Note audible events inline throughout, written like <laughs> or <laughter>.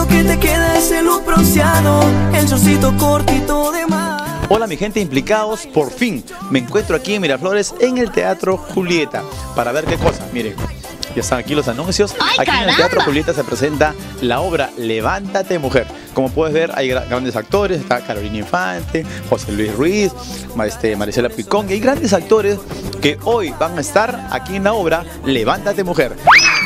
lindo que te queda ese look bronceado, el shortcito cortito de más. Hola mi gente implicados, por fin me encuentro aquí en Miraflores en el Teatro Julieta para ver qué cosa, miren. Ya están aquí los anuncios. ¡Ay, aquí en el! Teatro Julieta se presenta la obra Levántate Mujer. Como puedes ver, hay gra- grandes actores. Está Carolina Infante, José Luis Ruiz, este, Maricela Picón. Y hay grandes actores que hoy van a estar aquí en la obra Levántate Mujer.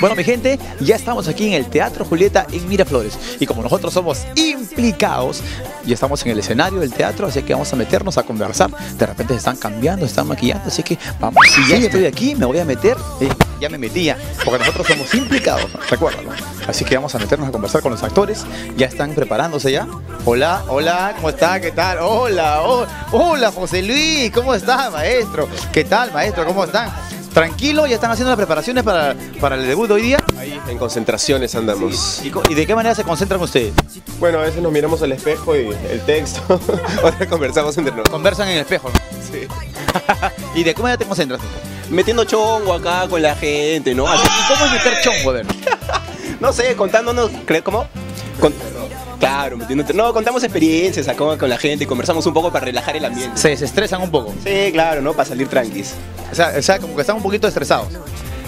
Bueno, mi gente, ya estamos aquí en el Teatro Julieta en Miraflores. Y como nosotros somos implicados, ya estamos en el escenario del teatro, así que vamos a meternos a conversar. De repente se están cambiando, se están maquillando, así que vamos. Si ya estoy aquí, me voy a meter. eh, ya me metía, porque nosotros somos implicados, recuérdalo. Así que vamos a meternos a conversar con los actores. Ya están preparándose ya. Hola, hola, ¿cómo está? ¿Qué tal? Hola, oh, hola, José Luis, ¿cómo está, maestro? ¿Qué tal, maestro? ¿Cómo están? Tranquilo, ya están haciendo las preparaciones para, para el debut de hoy día. Ahí en concentraciones andamos. ¿Y, de qué manera se concentran ustedes? Bueno, a veces nos miramos al espejo y el texto. <laughs> Ahora conversamos entre nosotros. Conversan en el espejo, ¿no? Sí. <laughs> ¿Y de qué manera te concentras? Metiendo chongo acá con la gente, ¿no? ¿Y cómo es meter chongo? A ver. <laughs> no sé, contándonos, ¿cre- ¿cómo? Con- claro, metiendo. No, contamos experiencias acá con la gente y conversamos un poco para relajar el ambiente. Se desestresan un poco. Sí, claro, ¿no? Para salir tranquis. O sea, o sea, como que están un poquito estresados.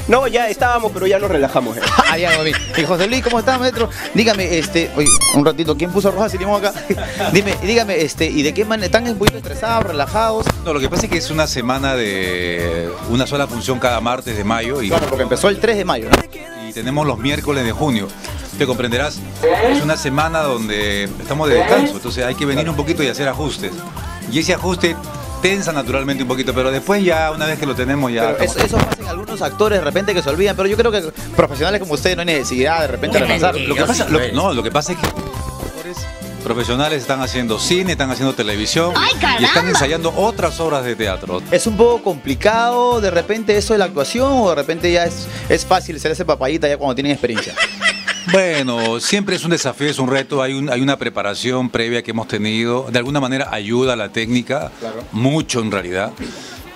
No, ya estábamos, pero ya nos relajamos. ¿eh? <laughs> Ah, ya. Y José Luis, ¿cómo está, maestro? Dígame, este, oye, un ratito, ¿quién puso rojas y limón acá? <laughs> Dime, dígame, este, ¿y de qué manera están un poquito estresados, relajados? No, lo que pasa es que es una semana de una sola función cada martes de mayo y, Claro, porque empezó el 3 de mayo, ¿no? y tenemos los miércoles de junio. Te comprenderás, es una semana donde estamos de descanso, entonces hay que venir un poquito y hacer ajustes. Y ese ajuste tensa naturalmente un poquito, pero después ya, una vez que lo tenemos ya... Pero eso, eso pasa en algunos actores de repente que se olvidan, pero yo creo que profesionales como ustedes no hay necesidad de repente de repasar. Lo que pasa, lo- no, lo que pasa es que actores profesionales están haciendo cine, están haciendo televisión ¡Ay, y están ensayando otras obras de teatro. ¿Es un poco complicado de repente eso de la actuación o de repente ya es, es fácil ser ese papayita ya cuando tienen experiencia? Bueno, siempre es un desafío, es un reto, hay, un- hay una preparación previa que hemos tenido, de alguna manera ayuda a la técnica, mucho en realidad,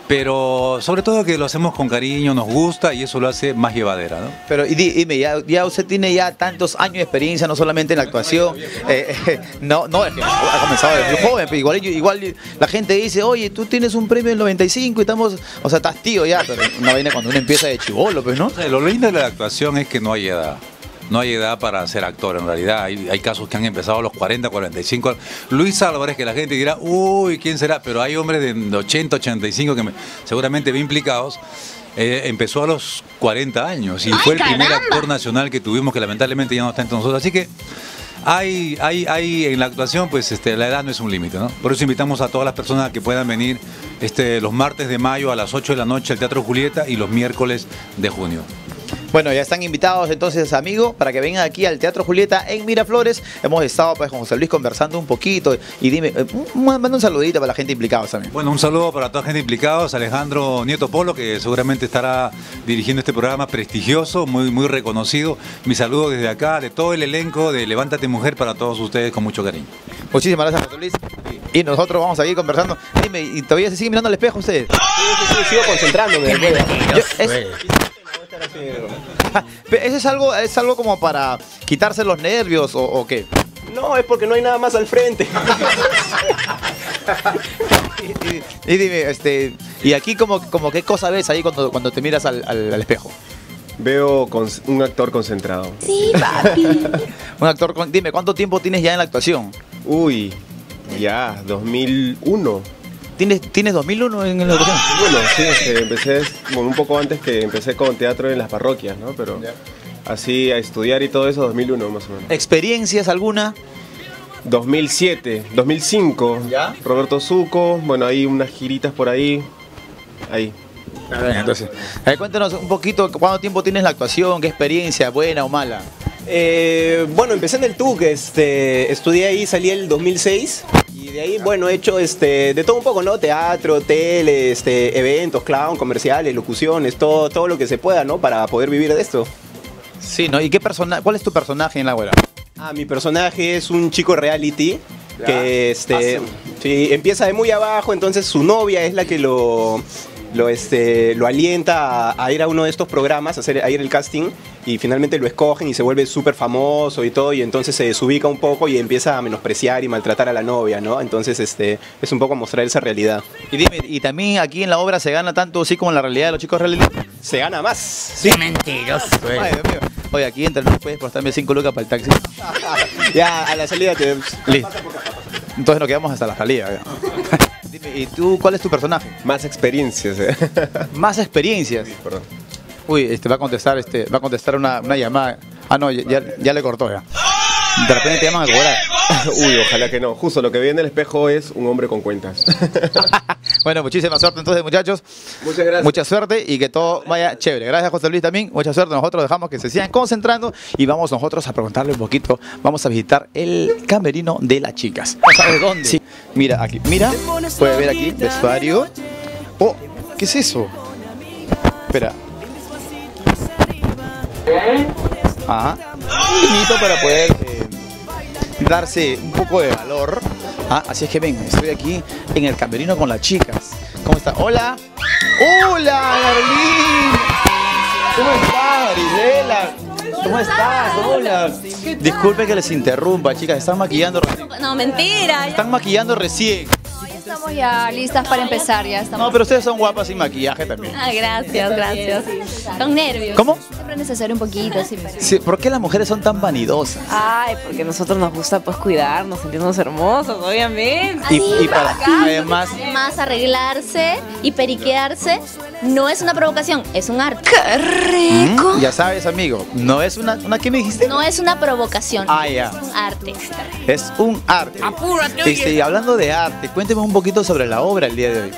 pero sobre todo que lo hacemos con cariño, nos gusta y eso lo hace más llevadera, ¿no? Pero y di- dime, ya, ya usted tiene ya tantos años de experiencia, no solamente en la actuación, eh, eh, <laughs> no, no, es que ha comenzado desde joven, pero igual, igual la gente dice, oye, tú tienes un premio en el 95 y estamos, o sea, estás tío ya, pero una vaina cuando uno empieza de chivolo, pues, ¿no? O sea, lo lindo de la actuación es que no hay edad. No hay edad para ser actor, en realidad. Hay, hay casos que han empezado a los 40, 45. Luis Álvarez, que la gente dirá, uy, ¿quién será? Pero hay hombres de 80, 85 que me- seguramente bien implicados. Eh, empezó a los 40 años y ¡Ay, fue el primer actor nacional que tuvimos que lamentablemente ya no está entre nosotros. Así que hay, hay, hay en la actuación, pues este, la edad no es un límite, ¿no? Por eso invitamos a todas las personas que puedan venir este, los martes de mayo a las 8 de la noche al Teatro Julieta y los miércoles de junio. Bueno, ya están invitados entonces, amigos, para que vengan aquí al Teatro Julieta en Miraflores. Hemos estado pues con José Luis conversando un poquito y dime, eh, un- manda un saludito para la gente implicada también. Bueno, un saludo para toda la gente implicada, Alejandro Nieto Polo, que seguramente estará dirigiendo este programa prestigioso, muy, muy reconocido. Mi saludo desde acá, de todo el elenco de Levántate Mujer, para todos ustedes con mucho cariño. Muchísimas gracias, José Luis. Y nosotros vamos a seguir conversando. Dime, ¿y todavía se siguen mirando al espejo ustedes? Sí, sí, sí, sigo concentrándome. Yo- es- Pe- ¿Eso es algo, es algo como para quitarse los nervios o, o qué? No, es porque no hay nada más al frente. Y, y dime, este, ¿y aquí como, como qué cosa ves ahí cuando, cuando te miras al, al- al espejo? Veo con- un actor concentrado. Sí, papi. <laughs> Un actor, con- dime, ¿cuánto tiempo tienes ya en la actuación? Uy, ya, 2001. ¿Tienes, ¿tienes 2001 en la actuación? Bueno, sí, este, empecé bueno, un poco antes que empecé con teatro en las parroquias, ¿no? Pero así a estudiar y todo eso, 2001 más o menos. ¿Experiencias alguna? 2007, 2005, ¿Ya? Roberto Zuco, bueno, hay unas giritas por ahí, ahí. Entonces, eh, cuéntanos un poquito cuánto tiempo tienes la actuación, qué experiencia, buena o mala. Eh, bueno, empecé en el TUC, este, estudié ahí, salí el 2006 y de ahí, bueno, he hecho este, de todo un poco, ¿no? Teatro, tele, este, eventos, clown, comerciales, locuciones, todo, todo lo que se pueda, ¿no? Para poder vivir de esto. Sí, ¿no? ¿Y qué persona, cuál es tu personaje en la obra? Ah, mi personaje es un chico reality que este, sí, empieza de muy abajo, entonces su novia es la que lo lo, este, lo alienta a, a ir a uno de estos programas, a, hacer, a ir el casting, y finalmente lo escogen y se vuelve súper famoso y todo, y entonces se desubica un poco y empieza a menospreciar y maltratar a la novia, ¿no? Entonces este, es un poco mostrar esa realidad. Y dime, ¿y también aquí en la obra se gana tanto así como en la realidad de los chicos reality? Se gana más. Sí. Mentiroso. Ay, Dios mío. Oye, aquí entre nosotros puedes prestarme 5 lucas para el taxi. <laughs> ya, a la salida te... Listo. Entonces nos quedamos hasta la salida. <laughs> ¿y tú cuál es tu personaje? Más experiencias. eh. <laughs> Más experiencias. Perdón. Uy, este va a contestar, este, va a contestar una, una llamada. Ah, no, ya, ya- ya le cortó ya. De repente te llaman a cobrar. <laughs> Uy, ojalá que no. Justo lo que vi en el espejo es un hombre con cuentas. <laughs> Bueno, muchísima suerte entonces, muchachos. Muchas gracias. Mucha suerte y que todo vaya chévere. Gracias, José Luis, también. Mucha suerte. Nosotros dejamos que se sigan concentrando y vamos nosotros a preguntarle un poquito. Vamos a visitar el camerino de las chicas. ¿Sabes dónde? Sí. Mira aquí. Mira. Puede ver aquí. Vestuario. Oh, ¿qué es eso? Espera. Ajá. Un para poder eh, darse un poco de valor. Ah, así es que ven, estoy aquí en el camerino con las chicas. ¿Cómo está? Hola. Hola, Darlene. ¿Cómo estás, Marisela? ¿Cómo estás? Hola. Disculpe que les interrumpa, chicas. Están maquillando recién. No, mentira. Están maquillando recién. Ya estamos ya listas para empezar, ya estamos. No, pero ustedes son guapas sin maquillaje también. Ah, gracias, gracias. Con nervios. ¿Cómo? Siempre es necesario un poquito, Sí, ¿Por qué las mujeres son tan vanidosas? Ay, porque a nosotros nos gusta pues cuidarnos, sentirnos hermosos, obviamente. Y, y para además, Además, arreglarse y periquearse no es una provocación, es un arte. ¡Qué rico! mm, ya sabes, amigo, no es una, una ¿qué me dijiste? No es una provocación, Ah, ya. es un arte. Es un arte. Este, y hablando de arte, cuénteme un poquito sobre la obra el día de hoy.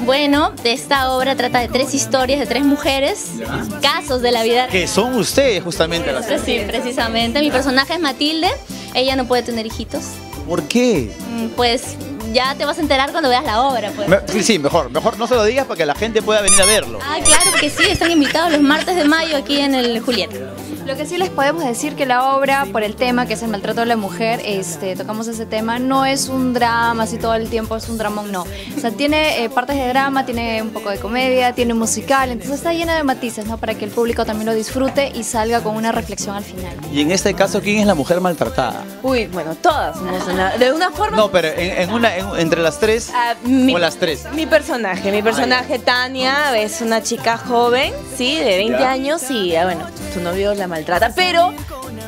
Bueno, de esta obra trata de tres historias de tres mujeres, casos de la vida Que son ustedes justamente las Sí, precisamente. Mi personaje es Matilde. Ella no puede tener hijitos. ¿Por qué? Mm, Pues ya te vas a enterar cuando veas la obra, pues. Me- sí, sí, mejor, mejor no se lo digas para que la gente pueda venir a verlo. Ah, claro que sí, están invitados los martes de mayo aquí en el Julieta. Lo que sí les podemos decir que la obra, por el tema que es el maltrato de la mujer, este, tocamos ese tema, no es un drama, así todo el tiempo es un dramón, no. O sea, tiene eh, partes de drama, tiene un poco de comedia, tiene un musical, entonces está llena de matices, ¿no? Para que el público también lo disfrute y salga con una reflexión al final. Y en este caso, ¿quién es la mujer maltratada? Uy, bueno, todas somos una- de una forma. No, pero en, en una, en- entre las tres, Ah, mi, o las tres. mi personaje, mi personaje Tania es una chica joven, sí, de 20 Ya. años y ah, bueno, su novio la maltrata, pero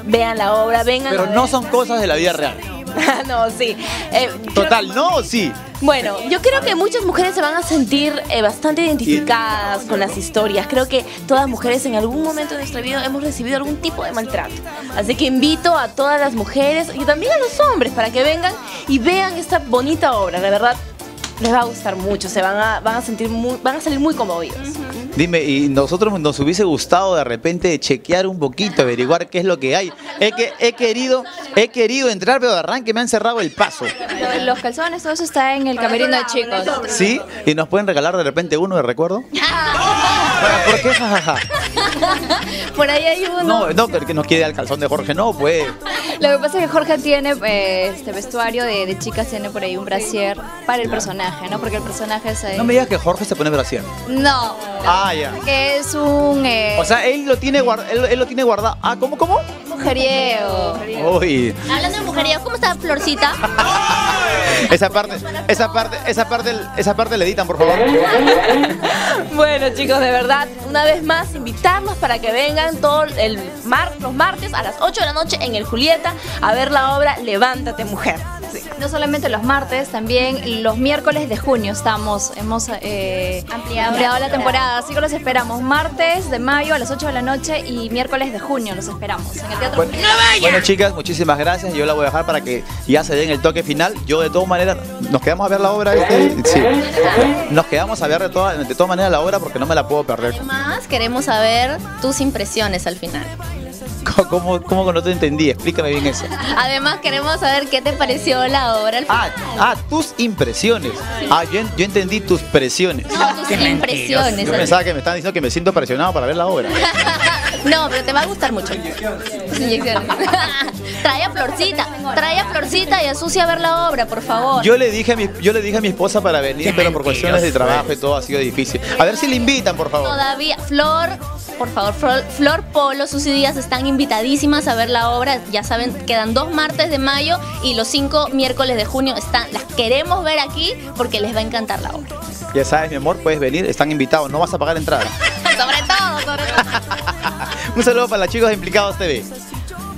vean la obra, vengan. Pero a no ver. son cosas de la vida real. <laughs> no, sí. Eh, creo- Total, no o sí. Bueno, yo creo que muchas mujeres se van a sentir eh, bastante identificadas con las historias. Creo que todas mujeres en algún momento de nuestra vida hemos recibido algún tipo de maltrato. Así que invito a todas las mujeres y también a los hombres para que vengan y vean esta bonita obra. La verdad, les va a gustar mucho. Se van a, van a sentir muy, van a salir muy conmovidos. Dime, y nosotros nos hubiese gustado de repente chequear un poquito, averiguar qué es lo que hay. He, que, he querido, he querido entrar, pero de arranque me han cerrado el paso. Lo- Los calzones, todo eso está en el camerino de chicos. ¿Sí? ¿Y nos pueden regalar de repente uno de recuerdo? <laughs> ¿Por qué? Por ahí hay uno. No, no, que nos quiere el calzón de Jorge, no, pues. Lo que pasa es que Jorge tiene eh, este vestuario de, de chicas, tiene por ahí un brasier para el personaje, ¿no? Porque el personaje es... eh, No me digas que Jorge se pone brasier. No. Ah, ya. Que es un eh, O sea, él lo tiene guardado, él, él lo tiene guardado. Ah, ¿cómo, cómo? mujeriego. Uy, Hablando de mujerío, ¿cómo está Florcita? <laughs> esa parte, esa parte, esa parte, esa parte le editan, por favor. Bueno, chicos, de verdad, una vez más, invitarlos para que vengan todo el mar, los martes a las 8 de la noche en el Julieta a ver la obra Levántate, mujer. No solamente los martes, también los miércoles de junio estamos, hemos eh, ampliado, la temporada, así que los esperamos martes de mayo a las 8 de la noche y miércoles de junio los esperamos en el Teatro Bueno, bueno, chicas, muchísimas gracias. Yo la voy a dejar para que ya se den el toque final. Yo de todas maneras, ¿nos quedamos a ver la obra? Este? Sí. Nos quedamos a ver de, toda- de todas maneras la obra porque no me la puedo perder. Además, queremos saber tus impresiones al final. ¿Cómo, cómo que no te entendí? Explícame bien eso. Además, queremos saber qué te pareció la obra al Ah, final. ah, tus impresiones. Ah, yo, yo entendí tus presiones. No, tus impresiones. Yo pensaba que me estaban diciendo que me siento presionado para ver la obra. <laughs> No, pero te va a gustar mucho. Inyecciones. <laughs> trae a Florcita, trae a Florcita y a Susi a ver la obra, por favor. Yo le dije a mi, yo le dije a mi esposa para venir, pero por cuestiones de trabajo y todo ha sido difícil. A ver si le invitan, por favor. Todavía, Flor, por favor, Flor, Flor Polo, Susi Díaz están invitadísimas a ver la obra. Ya saben, quedan dos martes de mayo y los cinco miércoles de junio están. Las queremos ver aquí porque les va a encantar la obra. Ya sabes, mi amor, puedes venir, están invitados, no vas a pagar entrada. <laughs> <laughs> Un saludo para los chicos de Implicados TV.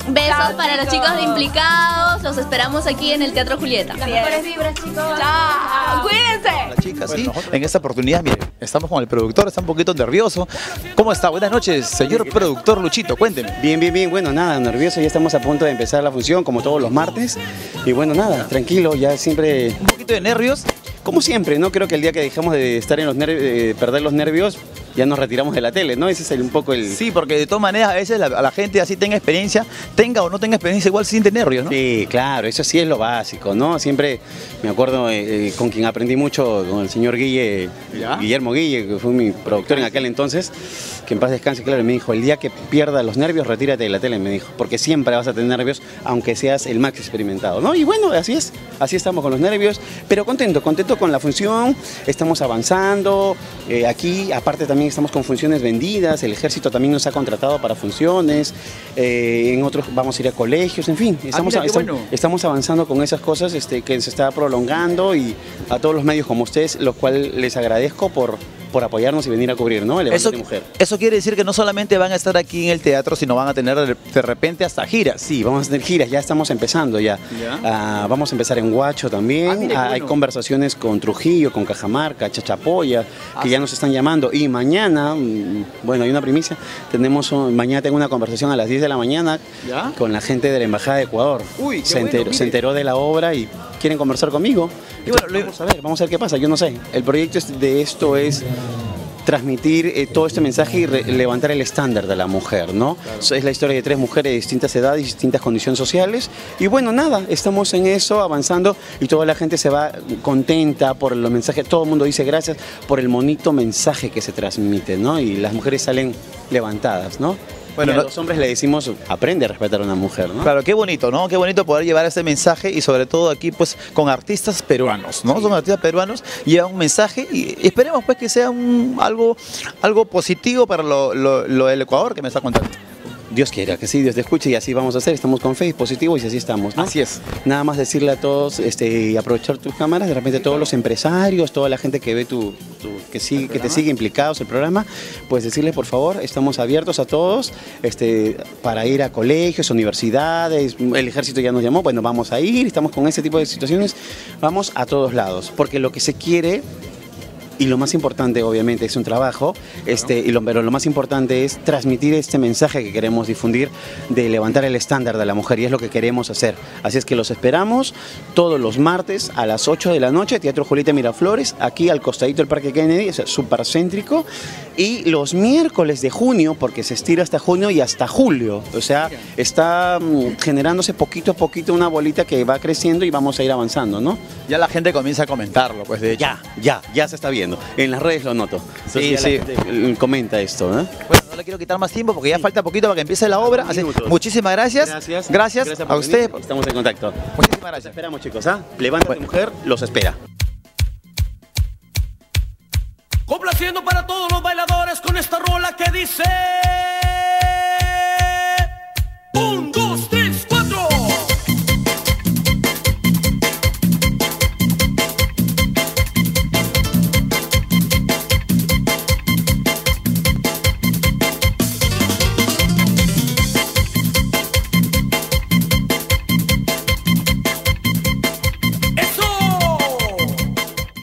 Besos para los chicos de implicados. Los esperamos aquí en el Teatro Julieta. Las mejores vibras, chicos. ¡Chao! ¡Cuídense! La chica, sí. En esta oportunidad, mire, estamos con el productor, está un poquito nervioso. ¿Cómo está? Buenas noches, señor productor Luchito, cuénteme. Bien, bien, bien. Bueno, nada, nervioso. Ya estamos a punto de empezar la función, como todos los martes. Y bueno, nada, tranquilo. Ya siempre, Un poquito de nervios. como siempre, ¿no? Creo que el día que dejamos de estar en los nervios, de perder los nervios, ya nos retiramos de la tele, ¿no? Ese es el- un poco el... Sí, porque de todas maneras a veces la, a la gente así tenga experiencia, tenga o no tenga experiencia, igual siente nervios, ¿no? Sí, claro, eso sí es lo básico, ¿no? Siempre me acuerdo eh, eh, con quien aprendí mucho, con el señor Guille, ¿Ya? Guillermo Guille, que fue mi productor en aquel entonces, que en paz descanse, claro, me dijo, el día que pierdas los nervios, retírate de la tele, me dijo, porque siempre vas a tener nervios, aunque seas el más experimentado, ¿no? Y bueno, así es, así estamos con los nervios, pero contento, contento con la función, estamos avanzando, eh, aquí aparte también estamos con funciones vendidas, el ejército también nos ha contratado para funciones, eh, en otros vamos a ir a colegios, en fin, estamos, Ah, mira, estamos- bueno. estamos avanzando con esas cosas este, que se está prolongando y a todos los medios como ustedes, lo cual les agradezco por, por apoyarnos y venir a cubrir, ¿no? El Eso, Mujer. eso quiere decir que no solamente van a estar aquí en el teatro, sino van a tener de repente hasta giras. Sí, vamos a tener giras, ya estamos empezando ya. Ya. Ah, vamos a empezar en Huacho también. Ah, mire, Ah, Hay conversaciones con Trujillo, con Cajamarca, Chachapoya, que ya nos están llamando. Y mañana, mm, bueno, hay una primicia, tenemos un- mañana tengo una conversación a las 10 de la mañana ¿Ya? con la gente de la Embajada de Ecuador. Uy, qué se, bueno, enteró, mire. se enteró de la obra y quieren conversar conmigo. Y bueno, lo- vamos a ver, vamos a ver qué pasa, yo no sé. El proyecto de esto es transmitir eh, todo este mensaje y levantar el estándar de la mujer, ¿no? So, Es la historia de tres mujeres de distintas edades y distintas condiciones sociales. Y bueno, nada, estamos en eso, avanzando y toda la gente se va contenta por los mensajes. Todo el mundo dice gracias por el bonito mensaje que se transmite, ¿no? Y las mujeres salen levantadas, ¿no? Bueno, a no- los hombres le decimos, aprende a respetar a una mujer, ¿no? Claro, qué bonito, ¿no? Qué bonito poder llevar ese mensaje y sobre todo aquí pues con artistas peruanos, ¿no? Son artistas peruanos, llevan un mensaje y esperemos pues que sea un, algo, algo positivo para lo, lo- lo del Ecuador que me está contando. Dios quiera que sí, Dios te escuche y así vamos a hacer. Estamos con fe y positivo y así estamos, ¿no? Así es. Nada más decirle a todos este, y aprovechar tus cámaras, de repente todos los empresarios, toda la gente que ve tu, tu- que, sigue, que te sigue implicados el programa, pues decirles por favor, estamos abiertos a todos este, para ir a colegios, universidades, el ejército ya nos llamó, bueno, vamos a ir, estamos con ese tipo de situaciones, vamos a todos lados, porque lo que se quiere y lo más importante, obviamente, es un trabajo, este, y lo, pero lo más importante es transmitir este mensaje que queremos difundir de levantar el estándar de la mujer, y es lo que queremos hacer. Así es que los esperamos todos los martes a las 8 de la noche, Teatro Julieta Miraflores, aquí al costadito del Parque Kennedy, es súper céntrico, y los miércoles de junio, porque se estira hasta junio y hasta julio, o sea, está mm, generándose poquito a poquito una bolita que va creciendo y vamos a ir avanzando, ¿no? Ya la gente comienza a comentarlo, pues de hecho. Ya, ya, ya se está viendo. En las redes lo noto. Entonces Sí, sí. gente, eh, comenta esto, ¿no? Bueno, no le quiero quitar más tiempo porque ya falta poquito para que empiece la obra. Así, muchísimas gracias. Gracias. Gracias, por a usted. Estamos en contacto. Muchísimas gracias. esperamos, chicos, ¿ah? Levántate, mujer, los espera. Complaciendo para todos los bailadores con esta rola que dice.